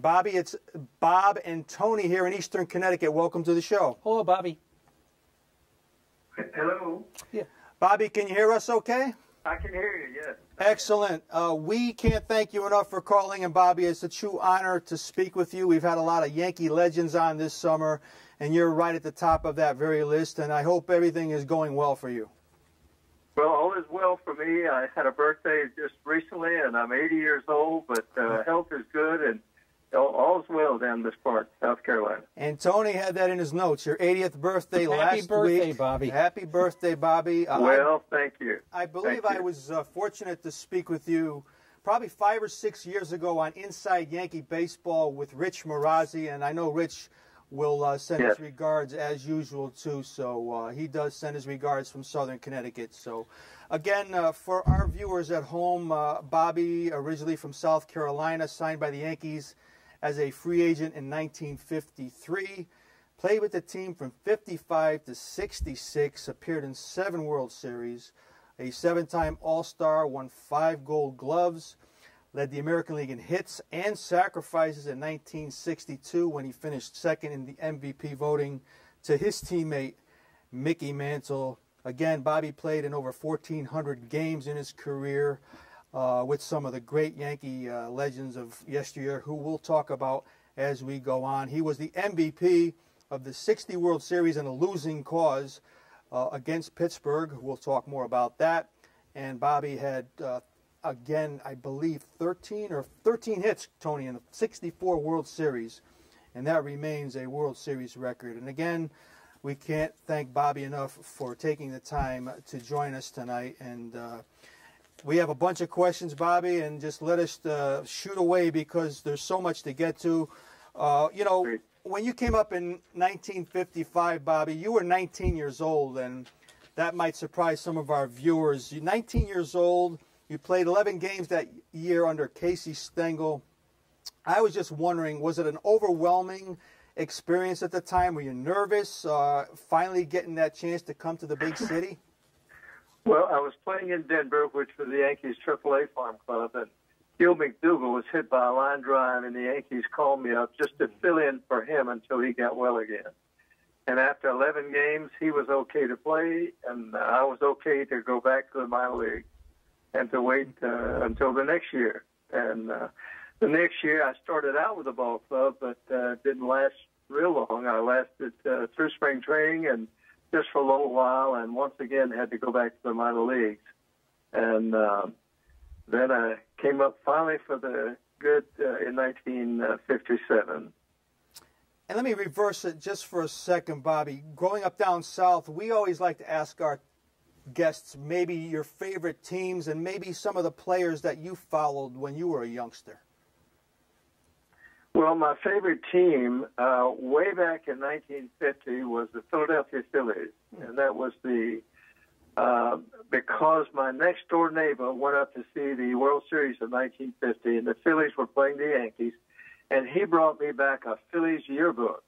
Bobby, it's Bob and Tony here in Eastern Connecticut. Welcome to the show. Hello, Bobby. Hello. Yeah. Bobby, can you hear us okay? I can hear you, yes. Excellent. Uh, we can't thank you enough for calling, and Bobby, it's a true honor to speak with you. We've had a lot of Yankee legends on this summer, and you're right at the top of that very list, and I hope everything is going well for you. Well, all is well for me. I had a birthday just recently, and I'm 80 years old, but uh, health is good, and all, all's well down this part, South Carolina. And Tony had that in his notes. Your 80th birthday Happy last birthday, week. Bobby. Happy birthday, Bobby. Uh, I- Well, thank you. I believe Thank I you. was uh, fortunate to speak with you probably five or six years ago on Inside Yankee Baseball with Rich Marazzi, and I know Rich will uh, send Yes. his regards as usual too. So uh, he does send his regards from Southern Connecticut. So again, uh, for our viewers at home, uh, Bobby, originally from South Carolina, signed by the Yankees as a free agent in 1953. Played with the team from 55 to 66, appeared in seven World Series, a seven time All Star, won five gold gloves, led the American League in hits and sacrifices in 1962 when he finished second in the MVP voting to his teammate Mickey Mantle. Again, Bobby played in over 1,400 games in his career uh, with some of the great Yankee uh, legends of yesteryear, who we'll talk about as we go on. He was the MVP of the 60 World Series in a losing cause uh, against Pittsburgh. We'll talk more about that. And Bobby had, uh, again, I believe, 13 or 13 hits, Tony, in the 64 World Series. And that remains a World Series record. And again, we can't thank Bobby enough for taking the time to join us tonight. And uh, we have a bunch of questions, Bobby, and just let us uh, shoot away because there's so much to get to. Uh, you know, Great. when you came up in 1955, Bobby, you were 19 years old, and that might surprise some of our viewers. You're 19 years old. You played 11 games that year under Casey Stengel. I was just wondering, was it an overwhelming experience at the time? Were you nervous, uh, finally getting that chance to come to the big city? Well, I was playing in Denver, which was the Yankees AAA farm club, and Gil McDougald was hit by a line drive, and the Yankees called me up just to fill in for him until he got well again. And after 11 games, he was okay to play, and I was okay to go back to the minor league and to wait uh, until the next year. And uh, the next year, I started out with the ball club, but uh, didn't last real long. I lasted uh, through spring training and just for a little while, and once again had to go back to the minor leagues. And um, then I came up finally for the good uh, in 1957. And let me reverse it just for a second, Bobby. Growing up down south, we always like to ask our guests maybe your favorite teams and maybe some of the players that you followed when you were a youngster. Well, my favorite team uh, way back in 1950 was the Philadelphia Phillies, and that was the uh, because my next door neighbor went up to see the World Series of 1950, and the Phillies were playing the Yankees, and he brought me back a Phillies yearbook.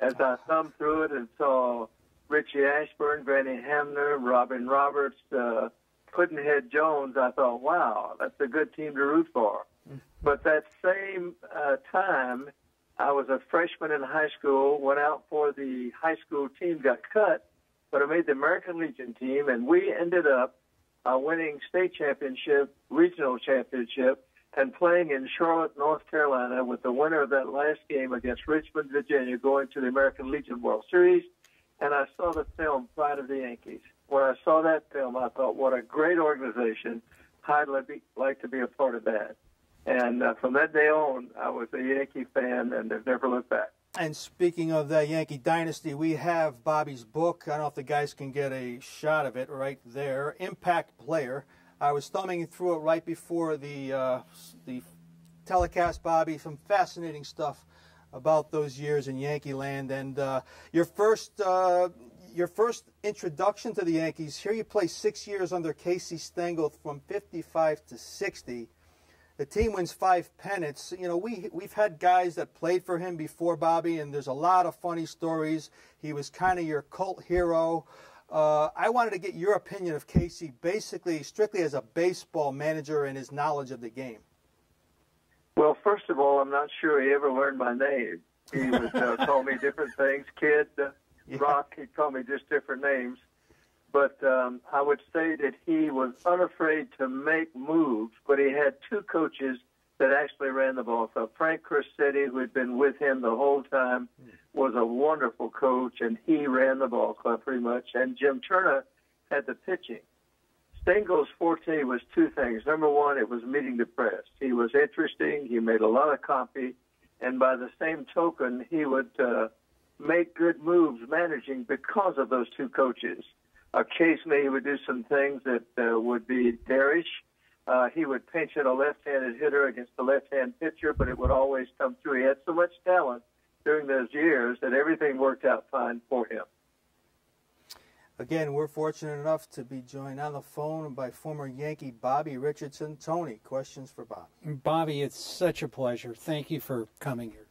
As I thumbed through it and saw Richie Ashburn, Granny Hamner, Robin Roberts, uh, Puddinhead Jones, I thought, wow, that's a good team to root for. But that same uh, time, I was a freshman in high school, went out for the high school team, got cut, but I made the American Legion team, and we ended up uh, winning state championship, regional championship, and playing in Charlotte, North Carolina, with the winner of that last game against Richmond, Virginia, going to the American Legion World Series. And I saw the film Pride of the Yankees. When I saw that film, I thought, what a great organization. I'd like to be a part of that. And uh, from that day on, I was a Yankee fan and have never looked back. And speaking of the Yankee dynasty, we have Bobby's book. I don't know if the guys can get a shot of it right there. Impact Player. I was thumbing through it right before the uh, the telecast, Bobby. Some fascinating stuff about those years in Yankee land. And uh, your first uh, your first introduction to the Yankees. Here you play six years under Casey Stengel from 55 to 60. The team wins five pennants. You know, we we've had guys that played for him before Bobby, and there's a lot of funny stories. He was kind of your cult hero. Uh, I wanted to get your opinion of Casey, basically strictly as a baseball manager and his knowledge of the game. Well, first of all, I'm not sure he ever learned my name. He would uh, call me different things. Kid, uh, yeah. Rock, he'd call me just different names. But um, I would say that he was unafraid to make moves, but he had two coaches that actually ran the ball. So Frank Crosetti, who had been with him the whole time, was a wonderful coach, and he ran the ball club pretty much. And Jim Turner had the pitching. Stengel's forte was two things. Number one, it was meeting the press. He was interesting. He made a lot of copy, and by the same token, he would uh, make good moves managing because of those two coaches. Occasionally, he would do some things that uh, would be garish. Uh, he would pinch at a left-handed hitter against a left-hand pitcher, but it would always come through. He had so much talent during those years that everything worked out fine for him. Again, we're fortunate enough to be joined on the phone by former Yankee Bobby Richardson. Tony, questions for Bob? Bobby, it's such a pleasure. Thank you for coming here.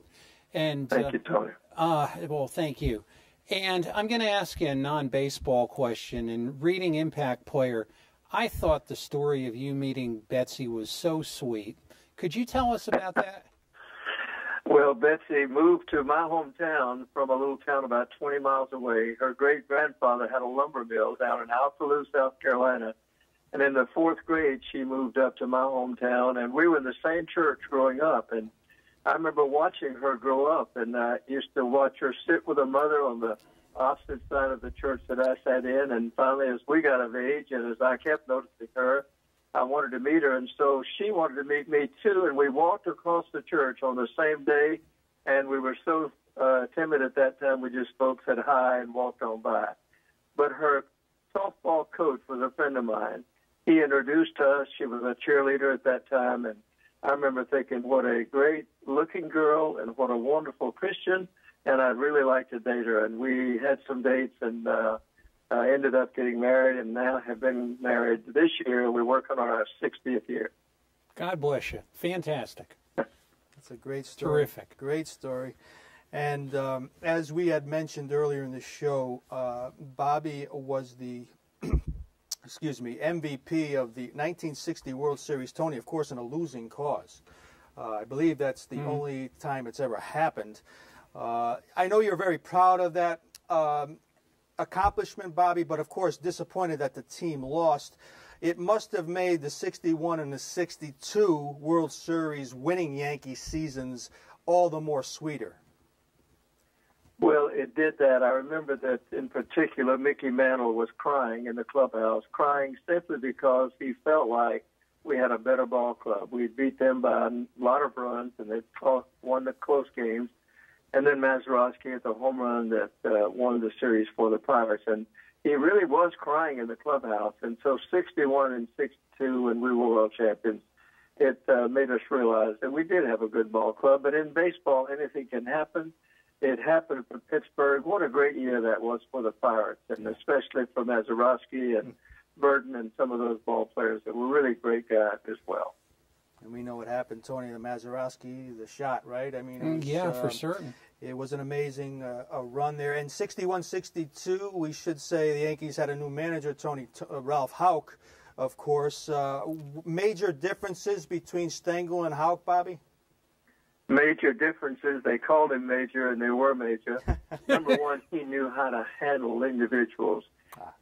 And thank uh, you, Tony. Uh, well, thank you. And I'm going to ask you a non-baseball question. In reading Impact Player, I thought the story of you meeting Betsy was so sweet. Could you tell us about that? Well, Betsy moved to my hometown from a little town about 20 miles away. Her great grandfather had a lumber mill down in Alkaloo, South Carolina. And in the fourth grade, she moved up to my hometown, and we were in the same church growing up. And I remember watching her grow up, and I used to watch her sit with her mother on the opposite side of the church that I sat in. And finally, as we got of age, and as I kept noticing her, I wanted to meet her, and so she wanted to meet me too. And we walked across the church on the same day, and we were so uh, timid at that time. We just spoke, said hi, and walked on by. But her softball coach was a friend of mine. He introduced us. She was a cheerleader at that time, and I remember thinking, what a great looking girl, and what a wonderful Christian. And I'd really like to date her. And we had some dates, and uh, uh, ended up getting married and now have been married this year. We're working on our 60th year. God bless you. Fantastic. That's a great story. Terrific. Great story. And um, as we had mentioned earlier in the show, uh, Bobby was the, excuse me, MVP of the 1960 World Series. Tony, of course, in a losing cause. Uh, I believe that's the mm. only time it's ever happened. Uh, I know you're very proud of that. Um, accomplishment, Bobby, but of course disappointed that the team lost. It must have made the 61 and the 62 World Series winning Yankee seasons all the more sweeter. It did that. I remember that in particular, Mickey Mantle was crying in the clubhouse, crying simply because he felt like we had a better ball club. We beat them by a lot of runs, and they won the close games and then Mazeroski hit the home run that uh, won the series for the Pirates. And he really was crying in the clubhouse. And so 61 and 62 when we were world champions, it uh, made us realize that we did have a good ball club. But in baseball, anything can happen. It happened for Pittsburgh. What a great year that was for the Pirates, and especially for Mazeroski and Burton and some of those ball players that were really great guys as well. And we know what happened, Tony, the Mazeroski, the shot, right? I mean, was, yeah, um, for certain. It was an amazing uh, run there. And 61 62, we should say the Yankees had a new manager, Tony uh, Ralph Houk, of course. Uh, major differences between Stengel and Houk, Bobby? Major differences. They called him major, and they were major. Number one, he knew how to handle individuals.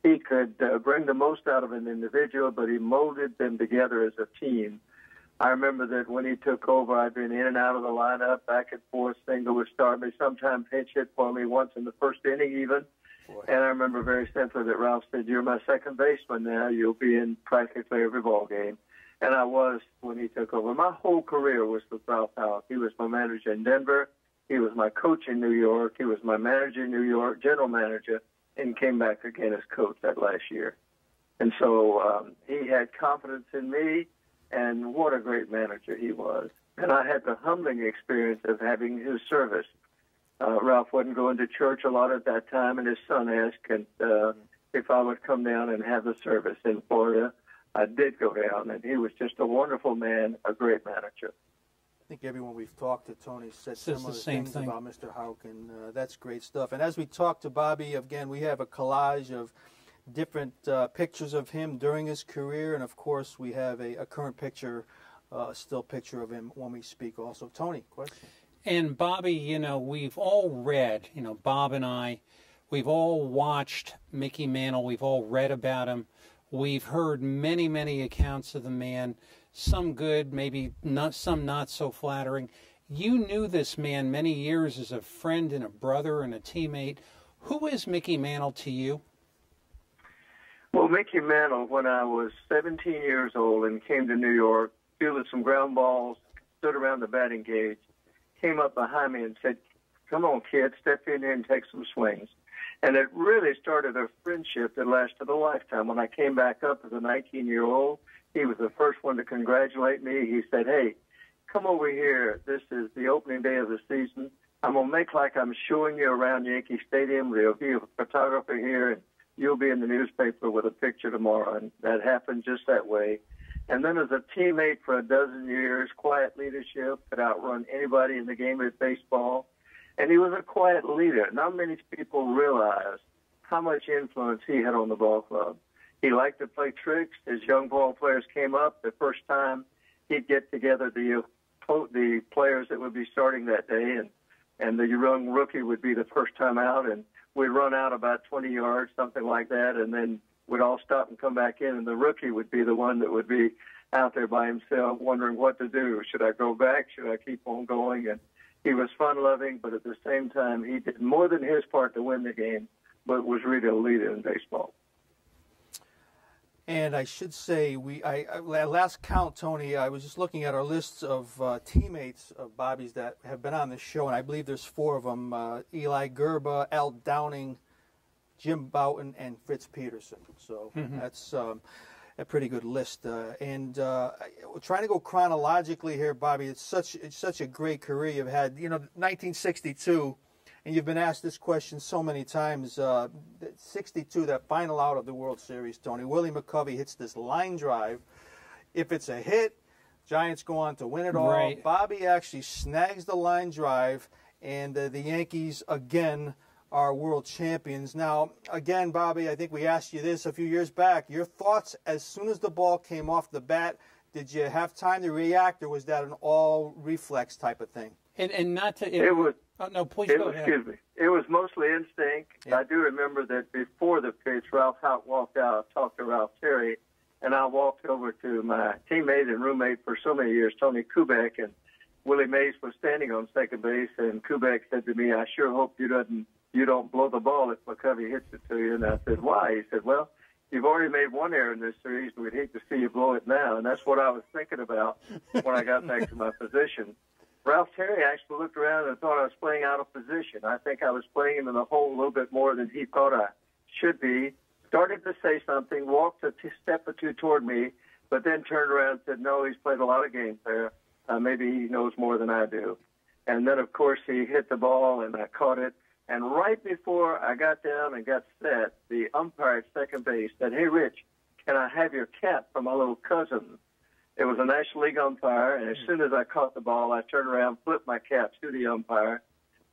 He could uh, bring the most out of an individual, but he molded them together as a team. I remember that when he took over, I'd been in and out of the lineup, back and forth. Stengel would start me, sometimes pinch hit for me once in the first inning, even. Boy. And I remember very simply that Ralph said, "You're my second baseman now. You'll be in practically every ball game." And I was when he took over. My whole career was with Ralph Houk. He was my manager in Denver. He was my coach in New York. He was my manager in New York, general manager, and came back again as coach that last year. And so um, he had confidence in me and what a great manager he was. And I had the humbling experience of having his service. Uh, Ralph wasn't going to church a lot at that time, and his son asked and, uh, if I would come down and have the service in Florida. I did go down, and he was just a wonderful man, a great manager. I think everyone we've talked to, Tony, said similar things thing. about Mr. Houk, and uh, that's great stuff. And as we talk to Bobby, again, we have a collage of – different uh, pictures of him during his career, and of course, we have a, a current picture uh, still picture of him when we speak. Also, Tony, question. And Bobby, you know, we've all read, you know, Bob and I, we've all watched Mickey Mantle. We've all read about him. We've heard many, many accounts of the man. Some good, maybe not some not so flattering. You knew this man many years as a friend and a brother and a teammate. Who is Mickey Mantle to you? Well, Mickey Mantle, when I was 17 years old and came to New York, fielded some ground balls, stood around the batting cage, came up behind me and said, Come on, kid, step in here and take some swings. And it really started a friendship that lasted a lifetime. When I came back up as a 19 year old, he was the first one to congratulate me. He said, Hey, come over here. This is the opening day of the season. I'm going to make like I'm showing you around Yankee Stadium. There'll be a photographer here, and you'll be in the newspaper with a picture tomorrow. And that happened just that way. And then as a teammate for a dozen years, quiet leadership could outrun anybody in the game of baseball. And he was a quiet leader. Not many people realize how much influence he had on the ball club. He liked to play tricks. As young ball players came up, the first time he'd get together the uh, the players that would be starting that day, and and the young rookie would be the first time out, and we'd run out about 20 yards, something like that, and then we'd all stop and come back in, and the rookie would be the one that would be out there by himself, wondering what to do. Should I go back? Should I keep on going? And he was fun-loving, but at the same time, he did more than his part to win the game, but was really a leader in baseball. And I should say, we I, I last count, Tony. I was just looking at our lists of uh, teammates of Bobby's that have been on this show, and I believe there's four of them: uh, Eli Grba, Al Downing, Jim Bouton, and Fritz Peterson. So mm-hmm. that's um, a pretty good list. Uh, and uh, trying to go chronologically here, Bobby. It's such it's such a great career you've had. You know, 1962 and you've been asked this question so many times. Uh, 62, that final out of the World Series, Tony. Willie McCovey hits this line drive. If it's a hit, Giants go on to win it all. Right. Bobby actually snags the line drive, and uh, the Yankees again are world champions. Now, again, Bobby, I think we asked you this a few years back. Your thoughts as soon as the ball came off the bat? Did you have time to react, or was that an all reflex type of thing? And and not to it, it was Oh, no, please it, go ahead. Excuse me. It was mostly instinct. Yeah. I do remember that before the pitch, Ralph Houk walked out. I talked to Ralph Terry, and I walked over to my teammate and roommate for so many years, Tony Kubek, and Willie Mays was standing on second base, and Kubek said to me, "I sure hope you doesn't you don't blow the ball if McCovey hits it to you." And I said, "Why?" He said, "Well." You've already made one error in this series, we'd hate to see you blow it now. And that's what I was thinking about when I got back to my position. Ralph Terry actually looked around and thought I was playing out of position. I think I was playing him in the hole a little bit more than he thought I should be. Started to say something, walked a t- step or two toward me, but then turned around and said, "No, he's played a lot of games there. Uh, maybe he knows more than I do." And then, of course, he hit the ball, and I caught it. And right before I got down and got set, the umpire at second base said, "Hey, Rich, can I have your cap for my little cousin?" It was a National League umpire, and as soon as I caught the ball, I turned around, flipped my cap to the umpire,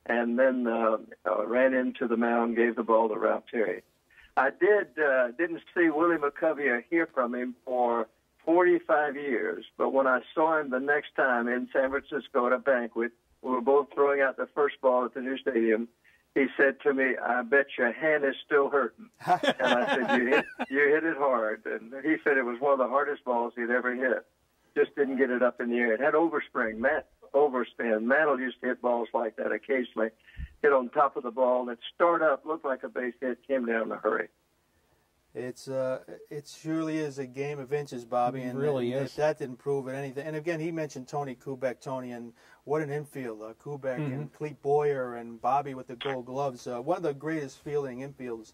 and then uh, uh, ran into the mound, gave the ball to Ralph Terry. I did uh, didn't see Willie McCovey or hear from him for 45 years, but when I saw him the next time in San Francisco at a banquet, we were both throwing out the first ball at the new stadium. He said to me, "I bet your hand is still hurting." and I said, "You hit, you hit it hard." And he said it was one of the hardest balls he'd ever hit. Just didn't get it up in the air. It had overspring, Matt overspin. Mantle used to hit balls like that occasionally. Hit on top of the ball and it start up, looked like a base hit, came down in a hurry. It's uh, it surely is a game of inches, Bobby, and really and is. That didn't prove it anything. And again, he mentioned Tony Kubek, Tony, and what an infield, uh, Kubek mm-hmm. and Clete Boyer and Bobby with the Gold Gloves. Uh, one of the greatest fielding infields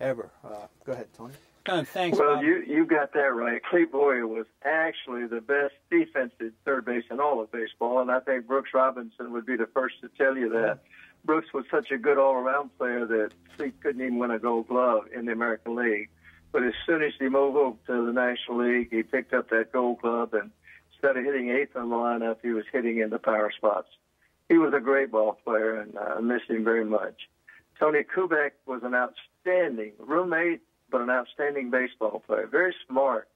ever. Uh, go ahead, Tony. Oh, thanks. Well, Bob. you you got that right. Clete Boyer was actually the best defensive third base in all of baseball, and I think Brooks Robinson would be the first to tell you that. Brooks was such a good all-around player that Clete couldn't even win a Gold Glove in the American League. But as soon as he moved over to the National League, he picked up that Gold Glove, and instead of hitting eighth in the lineup, he was hitting in the power spots. He was a great ball player, and uh, I miss him very much. Tony Kubek was an outstanding roommate but an outstanding baseball player, very smart.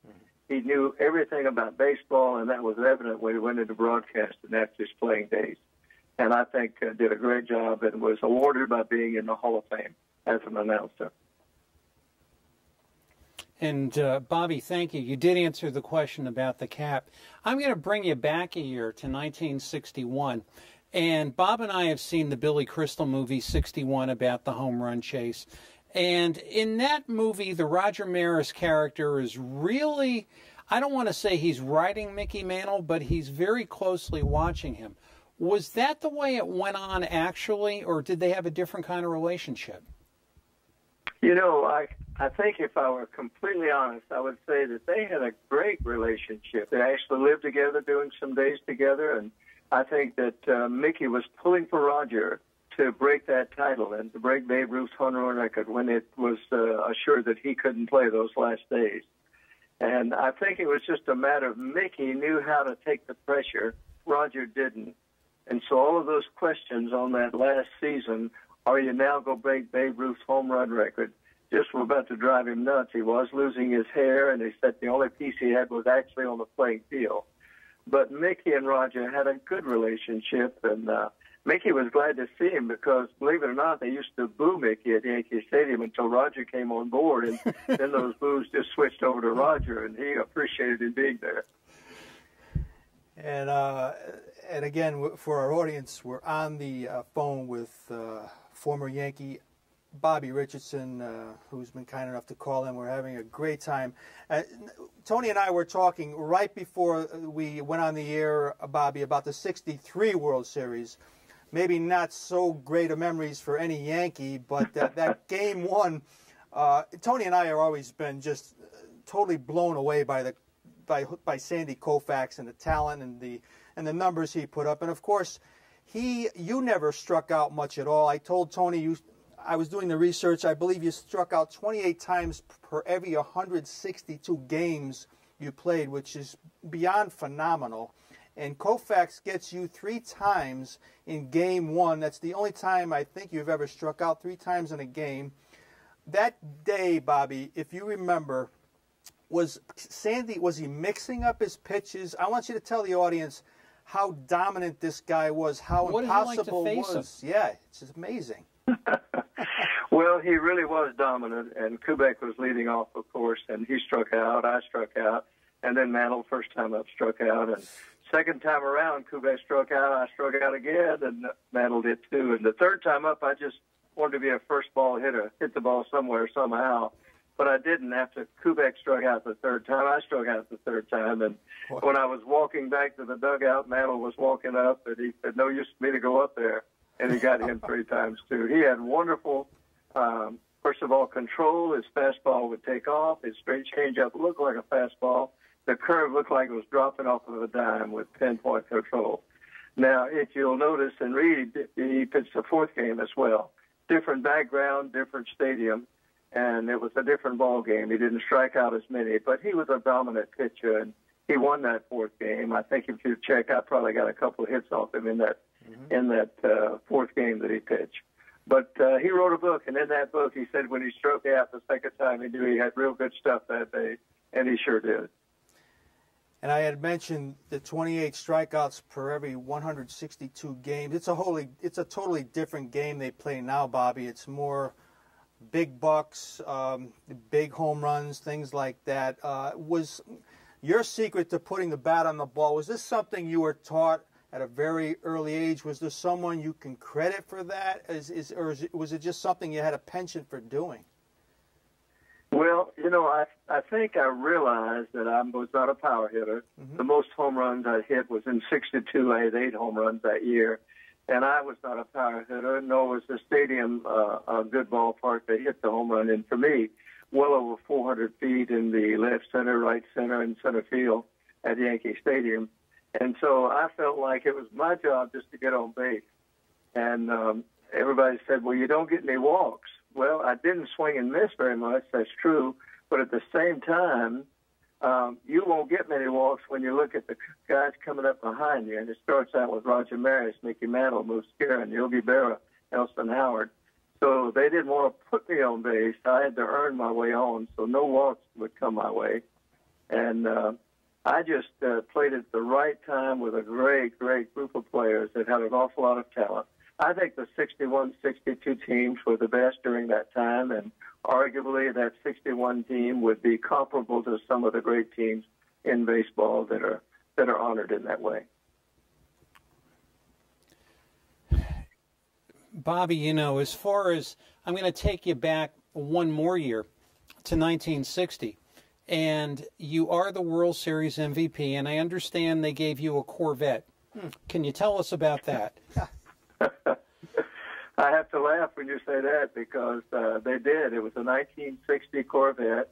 He knew everything about baseball, and that was evident when he went into broadcasting after his playing days. And I think uh, did a great job and was awarded by being in the Hall of Fame as an announcer. And uh, Bobby, thank you. You did answer the question about the cap. I'm going to bring you back a year to 1961. And Bob and I have seen the Billy Crystal movie 61 about the home run chase. And in that movie, the Roger Maris character is really, I don't want to say he's riding Mickey Mantle, but he's very closely watching him. Was that the way it went on actually, or did they have a different kind of relationship? You know, I I think if I were completely honest, I would say that they had a great relationship. They actually lived together, doing some days together, and I think that uh, Mickey was pulling for Roger to break that title and to break Babe Ruth's home run record when it was uh, assured that he couldn't play those last days. And I think it was just a matter of Mickey knew how to take the pressure. Roger didn't. And so all of those questions on that last season, are you now going to break Babe Ruth's home run record? Just were about to drive him nuts. He was losing his hair, and they said the only piece he had was actually on the playing field. But Mickey and Roger had a good relationship, and uh, Mickey was glad to see him because, believe it or not, they used to boo Mickey at Yankee Stadium until Roger came on board, and then those boos just switched over to Roger, and he appreciated him being there. And uh, and again, for our audience, we're on the uh, phone with uh, former Yankee Bobby Richardson, uh, who's been kind enough to call in. We're having a great time. Uh, Tony and I were talking right before we went on the air, Bobby, about the 63 World Series. Maybe not so great of memories for any Yankee, but that, that game one, uh, Tony and I have always been just totally blown away by the by by Sandy Koufax and the talent and the and the numbers he put up. And of course, he you never struck out much at all. I told Tony you I was doing the research. I believe you struck out 28 times per every 162 games you played, which is beyond phenomenal. And Koufax gets you three times in game one. That's the only time I think you've ever struck out three times in a game. That day, Bobby, if you remember, was Sandy, was he mixing up his pitches? I want you to tell the audience how dominant this guy was, how what impossible like it was. Him? Yeah, it's amazing. Well, he really was dominant, and Kubek was leading off, of course, and he struck out. I struck out, and then Mantle, first time up, struck out, and second time around, Kubek struck out. I struck out again, and Mantle did too. And the third time up, I just wanted to be a first ball hitter, hit the ball somewhere somehow. But I didn't. After Kubek struck out the third time, I struck out the third time. And when I was walking back to the dugout, Mantle was walking up, and he said, "No use for me to go up there." and he got him three times too. He had wonderful, um, first of all, control. His fastball would take off. His straight changeup looked like a fastball. The curve looked like it was dropping off of a dime with pinpoint control. Now, if you'll notice and read, he pitched the fourth game as well. Different background, different stadium, and it was a different ball game. He didn't strike out as many, but he was a dominant pitcher, and he won that fourth game. I think if you check, I probably got a couple of hits off him in that mm-hmm. in that uh, fourth game that he pitched. But uh, he wrote a book, and in that book, he said when he struck out the second time, he knew he had real good stuff that day, and he sure did. And I had mentioned the 28 strikeouts per every 162 games. It's a wholly, it's a totally different game they play now, Bobby. It's more big bucks, um, big home runs, things like that. Uh, was your secret to putting the bat on the ball? Was this something you were taught at a very early age. Was there someone you can credit for that? Is, is, or is it, was it just something you had a penchant for doing? Well, you know, I I think I realized that I was not a power hitter. Mm-hmm. The most home runs I hit was in '62. I had eight home runs that year, and I was not a power hitter. Nor was the stadium uh, a good ballpark to hit the home run in. For me, well over 400 feet in the left center, right center, and center field at Yankee Stadium. And so I felt like it was my job just to get on base. And um, everybody said, well, you don't get any walks. Well, I didn't swing and miss very much. That's true. But at the same time, um, you won't get many walks when you look at the guys coming up behind you. And it starts out with Roger Maris, Mickey Mantle, Moose Skowron, Yogi Berra, Elston Howard. So they didn't want to put me on base. I had to earn my way on, so no walks would come my way. And uh, I just uh, played at the right time with a great, great group of players that had an awful lot of talent. I think the 61 62 teams were the best during that time, and arguably that 61 team would be comparable to some of the great teams in baseball that are that are honored in that way. Bobby, you know, as far as I'm going to take you back one more year to 1960, and you are the World Series MVP, and I understand they gave you a Corvette. Hmm. Can you tell us about that? I have to laugh when you say that because uh, they did. It was a 1960 Corvette.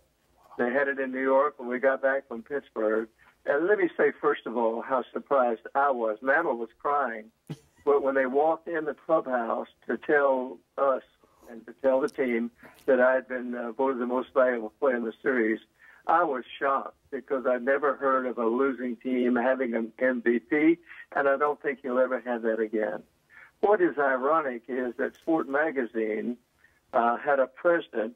They had it in New York when we got back from Pittsburgh. And let me say, first of all, how surprised I was. Mantle was crying but when they walked in the clubhouse to tell us and to tell the team that I had been uh, voted the most valuable player in the series, I was shocked because I'd never heard of a losing team having an MVP, and I don't think you'll ever have that again. What is ironic is that Sport Magazine uh, had a president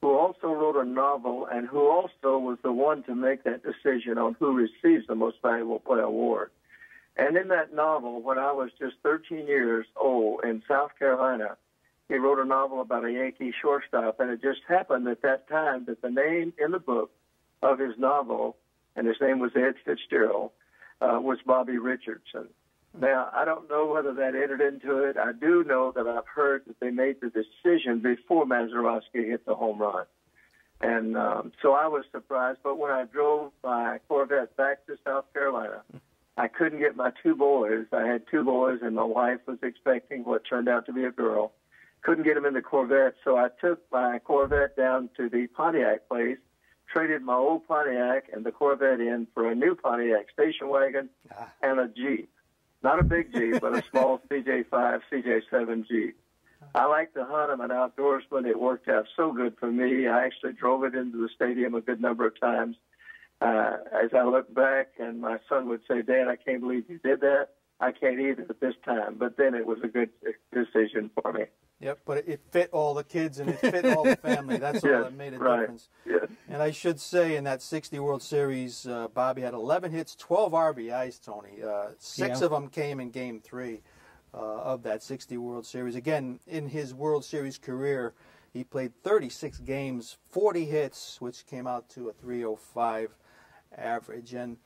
who also wrote a novel and who also was the one to make that decision on who receives the most valuable player award. And in that novel, when I was just 13 years old in South Carolina, he wrote a novel about a Yankee shortstop, and it just happened at that time that the name in the book of his novel, and his name was Ed Fitzgerald, uh, was Bobby Richardson. Now, I don't know whether that entered into it. I do know that I've heard that they made the decision before Mazeroski hit the home run. And um, so I was surprised. But when I drove my Corvette back to South Carolina, I couldn't get my two boys. I had two boys, and my wife was expecting what turned out to be a girl. Couldn't get them in the Corvette, so I took my Corvette down to the Pontiac place, traded my old Pontiac and the Corvette in for a new Pontiac station wagon ah. and a Jeep. Not a big Jeep, but a small CJ5, CJ7 Jeep. I like to hunt. I'm an outdoorsman. It worked out so good for me. I actually drove it into the stadium a good number of times uh, as I look back, and my son would say, "Dad, I can't believe you did that." I can't either at this time, but then it was a good decision for me. Yep, but it fit all the kids and it fit all the family. That's yes, all that made a right. difference. Yes. And I should say, in that 60 World Series, uh, Bobby had 11 hits, 12 RBIs, Tony. Uh, six yeah. of them came in Game Three uh, of that 60 World Series. Again, in his World Series career, he played 36 games, 40 hits, which came out to a 305 average. And,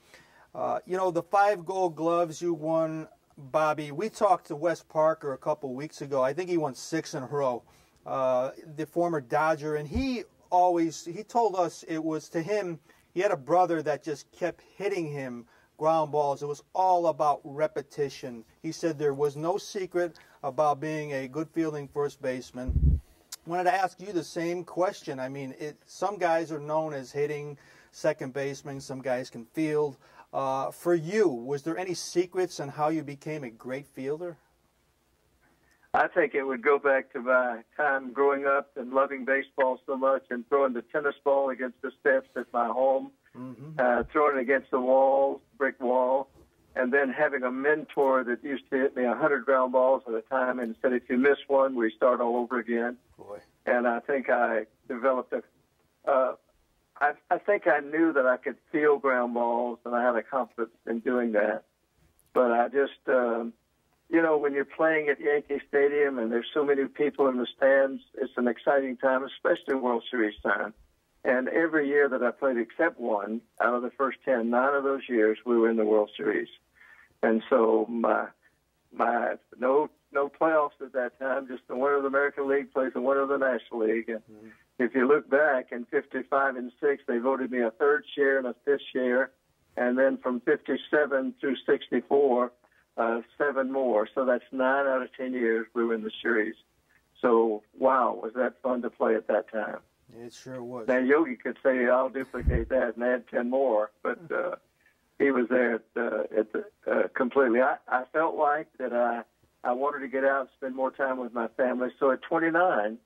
uh, you know, the five gold gloves you won, Bobby, we talked to Wes Parker a couple weeks ago. I think he won six in a row, uh, the former Dodger. And he always, he told us it was to him, he had a brother that just kept hitting him ground balls. It was all about repetition. He said there was no secret about being a good fielding first baseman. Wanted to ask you the same question. I mean, it, some guys are known as hitting second baseman. Some guys can field. Uh, for you, was there any secrets on how you became a great fielder? I think it would go back to my time growing up and loving baseball so much and throwing the tennis ball against the steps at my home, mm-hmm. uh, throwing it against the wall, brick wall, and then having a mentor that used to hit me a 100 ground balls at a time and said, if you miss one, we start all over again. Boy. And I think I developed a, uh, I, I think I knew that I could feel ground balls, and I had a confidence in doing that. But I just, um, you know, when you're playing at Yankee Stadium and there's so many people in the stands, it's an exciting time, especially World Series time. And every year that I played, except one, out of the first ten, nine of those years we were in the World Series. And so my my no no playoffs at that time, just the winner of the American League plays the winner of the National League. And mm-hmm if you look back in 55 and 6, they voted me a third share and a fifth share. And then from 57 through 64, uh, seven more. So that's nine out of 10 years we were in the series. So, wow, was that fun to play at that time? It sure was. Now, Yogi could say, I'll duplicate that and add 10 more. But uh, he was there at, uh, at the, uh, completely. I, I felt like that I, I wanted to get out and spend more time with my family. So at 29,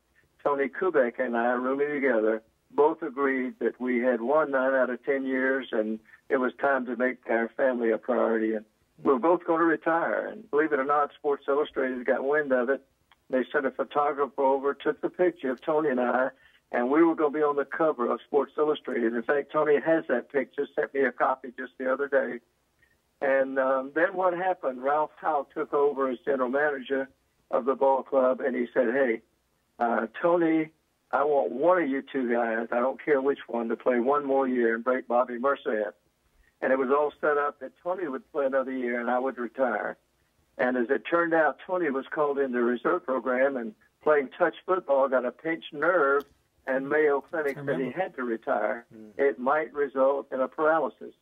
Tony Kubek and I, rooming together, both agreed that we had won nine out of ten years, and it was time to make our family a priority. And we are both going to retire. And believe it or not, Sports Illustrated got wind of it. They sent a photographer over, took the picture of Tony and I, and we were going to be on the cover of Sports Illustrated. In fact, Tony has that picture, sent me a copy just the other day. And um, then what happened? Ralph Houk took over as general manager of the ball club, and he said, "Hey, uh, Tony, I want one of you two guys. I don't care which one to play one more year and break Bobby Murcer in." And it was all set up that Tony would play another year and I would retire. And as it turned out, Tony was called into the reserve program and playing touch football got a pinched nerve, and Mayo Clinic said he had to retire. Mm. It might result in a paralysis.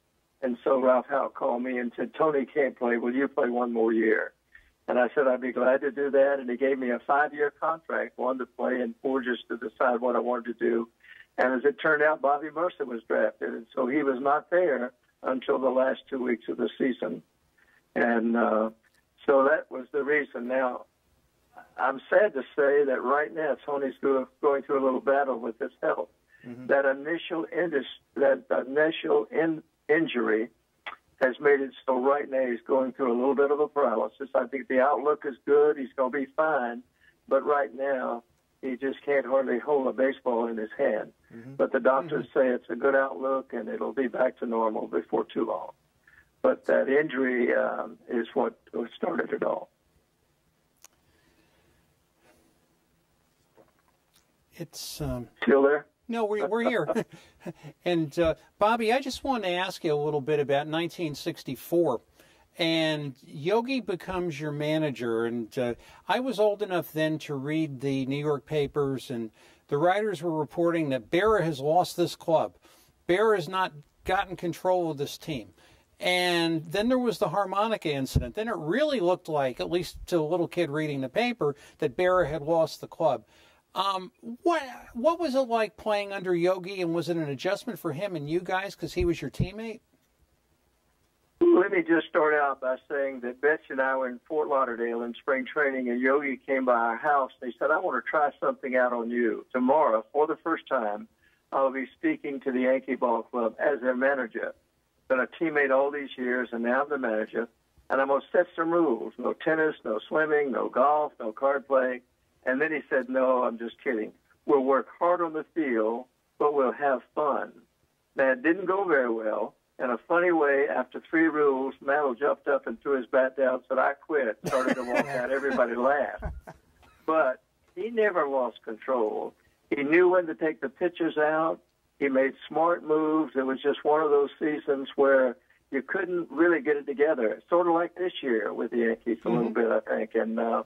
And so Ralph Houk called me and said, Tony can't play. Will you play one more year? And I said, I'd be glad to do that. And he gave me a five year contract, one to play and four just to decide what I wanted to do. And as it turned out, Bobby Murcer was drafted. And so he was not there until the last two weeks of the season. And uh, so that was the reason. Now, I'm sad to say that right now Tony's going through a little battle with his health. Mm-hmm. That initial indus- that initial in- injury has made it so right now he's going through a little bit of a paralysis. I think the outlook is good. He's going to be fine, but right now he just can't hardly hold a baseball in his hand. Mm-hmm. But the doctors mm-hmm. say it's a good outlook and it'll be back to normal before too long. But that injury um, is what started it all. It's um, still there. No, we're, we're here. and uh, Bobby, I just wanted to ask you a little bit about 1964. And Yogi becomes your manager. And uh, I was old enough then to read the New York papers, and the writers were reporting that Berra has lost this club. Berra has not gotten control of this team. And then there was the harmonica incident. Then it really looked like, at least to a little kid reading the paper, that Berra had lost the club. Um, what what was it like playing under Yogi, and was it an adjustment for him and you guys because he was your teammate? Let me just start out by saying that Betsy and I were in Fort Lauderdale in spring training, and Yogi came by our house. And he said, "I want to try something out on you tomorrow for the first time. I'll be speaking to the Yankee Ball Club as their manager. Been a teammate all these years, and now I'm the manager. And I'm going to set some rules: no tennis, no swimming, no golf, no card playing. And then he said, No, I'm just kidding. We'll work hard on the field, but we'll have fun. Now, it didn't go very well. In a funny way, after three rules, Mantle jumped up and threw his bat down, said, I quit, started to walk out. Everybody laughed. But he never lost control. He knew when to take the pitchers out. He made smart moves. It was just one of those seasons where you couldn't really get it together. Sort of like this year with the Yankees a little mm-hmm. bit, I think. And uh,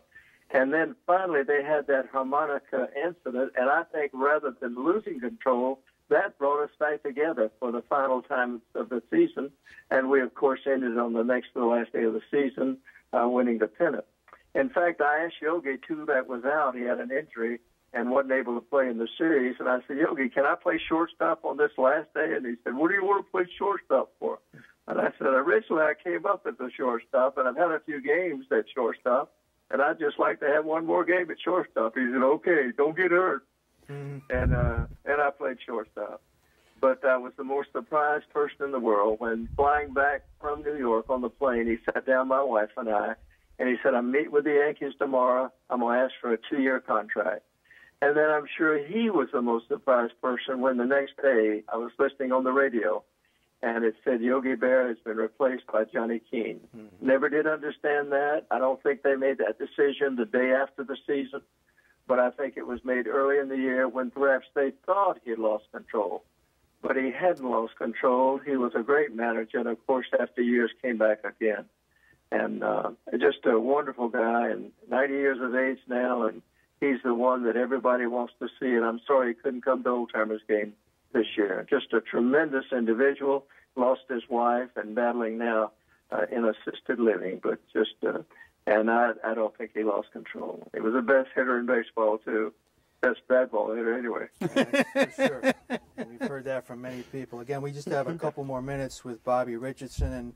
and then finally, they had that harmonica incident, and I think rather than losing control, that brought us back together for the final time of the season. And we, of course, ended on the next to the last day of the season, uh, winning the pennant. In fact, I asked Yogi, too, that was out. He had an injury and wasn't able to play in the series. And I said, Yogi, can I play shortstop on this last day? And he said, What do you want to play shortstop for? And I said, Originally, I came up as a shortstop, and I've had a few games at shortstop and I'd just like to have one more game at shortstop. He said, "Okay, don't get hurt," mm-hmm. and uh, and I played shortstop. But I was the most surprised person in the world when flying back from New York on the plane. He sat down, my wife and I, and he said, "I meet with the Yankees tomorrow. I'm going to ask for a two-year contract." And then I'm sure he was the most surprised person when the next day I was listening on the radio and it said Yogi Berra has been replaced by Johnny Keane. Mm-hmm. Never did understand that. I don't think they made that decision the day after the season, but I think it was made early in the year when perhaps they thought he had lost control. But he hadn't lost control. He was a great manager, and of course, after years, came back again. And uh, just a wonderful guy, and 90 years of age now, and he's the one that everybody wants to see. And I'm sorry he couldn't come to Old Timers game this year. Just a tremendous individual. Lost his wife and battling now uh, in assisted living, but just uh, and I I don't think he lost control. He was the best hitter in baseball too. Best bad ball hitter anyway. For sure. We've heard that from many people. Again, we just have a couple more minutes with Bobby Richardson, and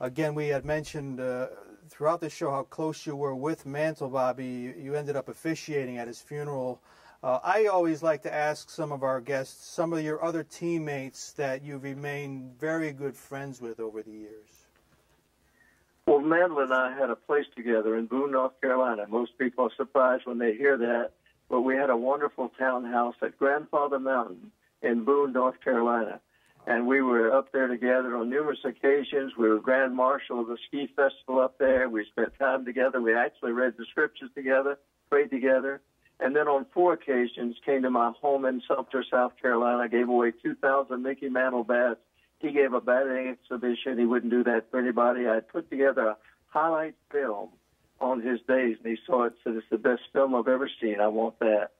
again, we had mentioned uh, throughout the show how close you were with Mantle, Bobby. You ended up officiating at his funeral uh, I always like to ask some of our guests some of your other teammates that you've remained very good friends with over the years. Well, Mantle and I had a place together in Boone, North Carolina. Most people are surprised when they hear that. but we had a wonderful townhouse at Grandfather Mountain in Boone, North Carolina. And we were up there together on numerous occasions. We were Grand Marshal of the ski festival up there. We spent time together. We actually read the scriptures together, prayed together. And then on four occasions came to my home in Sumter, South Carolina, gave away 2,000 Mickey Mantle bats. He gave a batting exhibition. He wouldn't do that for anybody. I put together a highlight film on his days, and he saw it, said, it's the best film I've ever seen. I want that.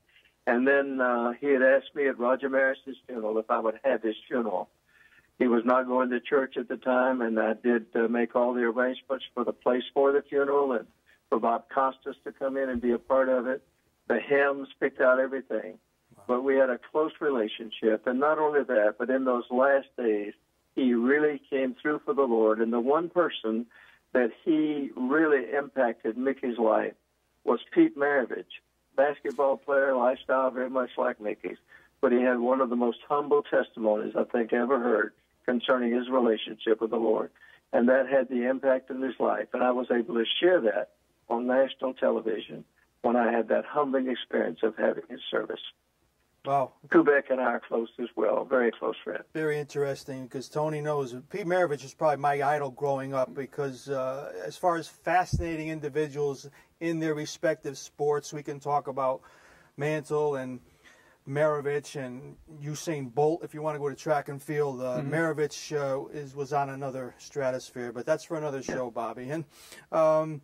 And then uh, he had asked me at Roger Maris's funeral if I would have his funeral. He was not going to church at the time, and I did uh, make all the arrangements for the place for the funeral and for Bob Costas to come in and be a part of it. The hymns picked out everything. But we had a close relationship. And not only that, but in those last days, he really came through for the Lord. And the one person that he really impacted Mickey's life was Pete Maravich, basketball player, lifestyle very much like Mickey's. But he had one of the most humble testimonies I think ever heard concerning his relationship with the Lord. And that had the impact in his life. And I was able to share that on national television when I had that humbling experience of having his service. Wow. Kubek and I are close as well, very close friends. Very interesting because Tony knows Pete Maravich is probably my idol growing up because uh, as far as fascinating individuals in their respective sports, we can talk about Mantle and Maravich and Usain Bolt if you want to go to track and field. Uh, mm-hmm. Maravich uh, is was on another stratosphere, but that's for another show, Bobby. And um,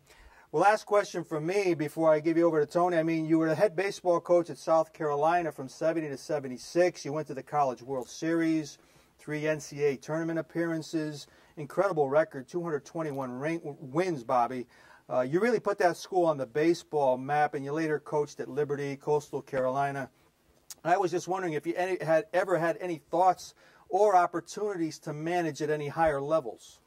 last question from me before I give you over to Tony. I mean, you were the head baseball coach at South Carolina from 70 to 76. You went to the College World Series, three NCAA tournament appearances, incredible record, 221 ring, wins, Bobby. Uh, you really put that school on the baseball map, and you later coached at Liberty, Coastal Carolina. I was just wondering if you any, had ever had any thoughts or opportunities to manage at any higher levels.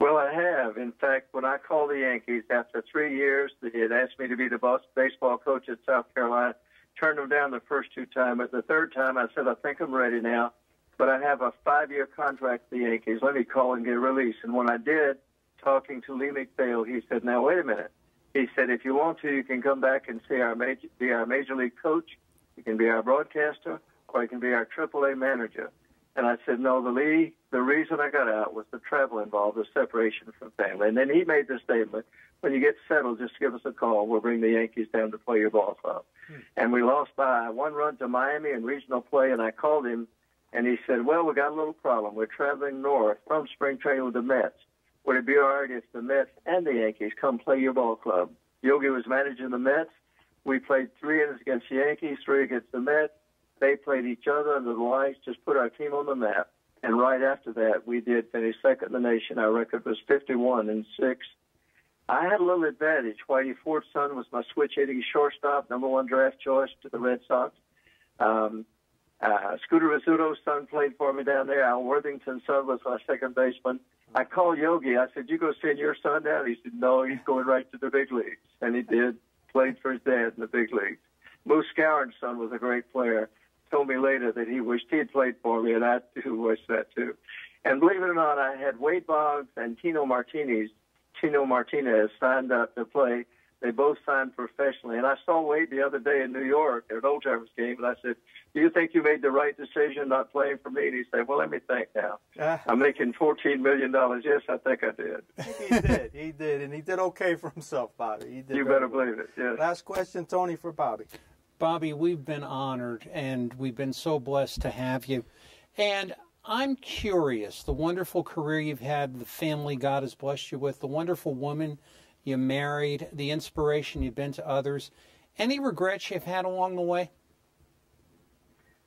Well, I have. In fact, when I called the Yankees after three years, they had asked me to be the baseball coach at South Carolina. Turned them down the first two times. But the third time, I said, I think I'm ready now. But I have a five-year contract with the Yankees. Let me call and get released. And when I did, talking to Lee MacPhail, he said, "Now wait a minute." He said, "If you want to, you can come back and see our major, be our major league coach. You can be our broadcaster, or you can be our AAA manager." And I said, no, the the reason I got out was the travel involved, the separation from family. And then he made the statement, when you get settled, just give us a call. We'll bring the Yankees down to play your ball club. Hmm. And we lost by one run to Miami in regional play, and I called him, and he said, well, we got a little problem. We're traveling north from spring training with the Mets. Would it be all right if the Mets and the Yankees come play your ball club? Yogi was managing the Mets. We played three innings against the Yankees, three against the Mets. They played each other under the lights, just put our team on the map. And right after that, we did finish second in the nation. Our record was 51 and 6. I had a little advantage. Whitey Ford's son was my switch hitting shortstop, number one draft choice to the Red Sox. Um, uh, Scooter Rizzuto's son played for me down there. Al Worthington's son was my second baseman. I called Yogi. I said, "You go send your son down." He said, "No, he's going right to the big leagues," and he did. Played for his dad in the big leagues. Moose Skowron's son was a great player told me later that he wished he had played for me, and I too wished that too. And believe it or not, I had Wade Boggs and Tino Martinez. Tino Martinez signed up to play. They both signed professionally. And I saw Wade the other day in New York at an Old Timers game, and I said, "Do you think you made the right decision not playing for me?" And he said, "Well, let me think now. Uh, I'm making 14 million dollars. Yes, I think I did." he did. He did, and he did okay for himself, Bobby. He did. You better well. believe it. Yes. Last question, Tony, for Bobby. Bobby, we've been honored and we've been so blessed to have you. And I'm curious the wonderful career you've had, the family God has blessed you with, the wonderful woman you married, the inspiration you've been to others. Any regrets you've had along the way?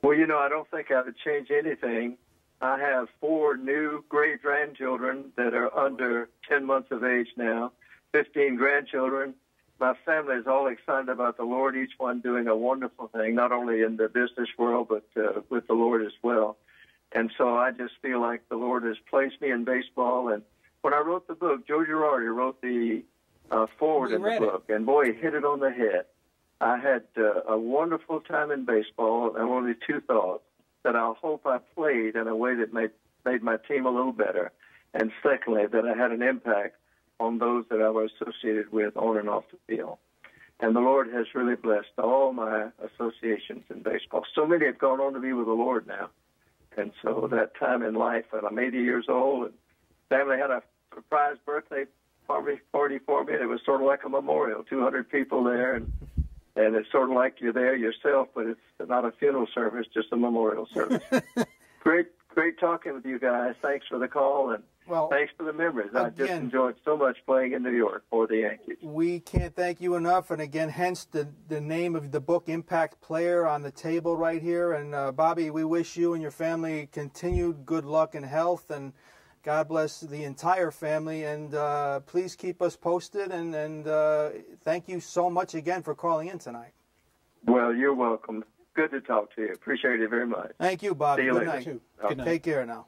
Well, you know, I don't think I would change anything. I have four new great grandchildren that are under 10 months of age now, 15 grandchildren, my family is all excited about the Lord, each one doing a wonderful thing, not only in the business world, but uh, with the Lord as well. And so I just feel like the Lord has placed me in baseball. And when I wrote the book, Joe Girardi wrote the uh, foreword in the book, it. and boy, he hit it on the head. I had uh, a wonderful time in baseball, and only two thoughts that I hope I played in a way that made made my team a little better, and secondly, that I had an impact on those that I was associated with on and off the field. And the Lord has really blessed all my associations in baseball. So many have gone on to be with the Lord now. And so that time in life, when I'm 80 years old, and family had a surprise birthday party for me. It was sort of like a memorial, 200 people there, and and it's sort of like you're there yourself, but it's not a funeral service, just a memorial service. great, great talking with you guys. Thanks for the call and well, thanks for the memories. Again, I just enjoyed so much playing in New York for the Yankees. We can't thank you enough, and again, hence the the name of the book, Impact Player, on the table right here. And uh, Bobby, we wish you and your family continued good luck and health and God bless the entire family, and uh, please keep us posted. And, and uh, thank you so much again for calling in tonight. Well, you're welcome. Good to talk to you. Appreciate it very much. Thank you, Bobby. See you Good later. night. Good night. Take care now.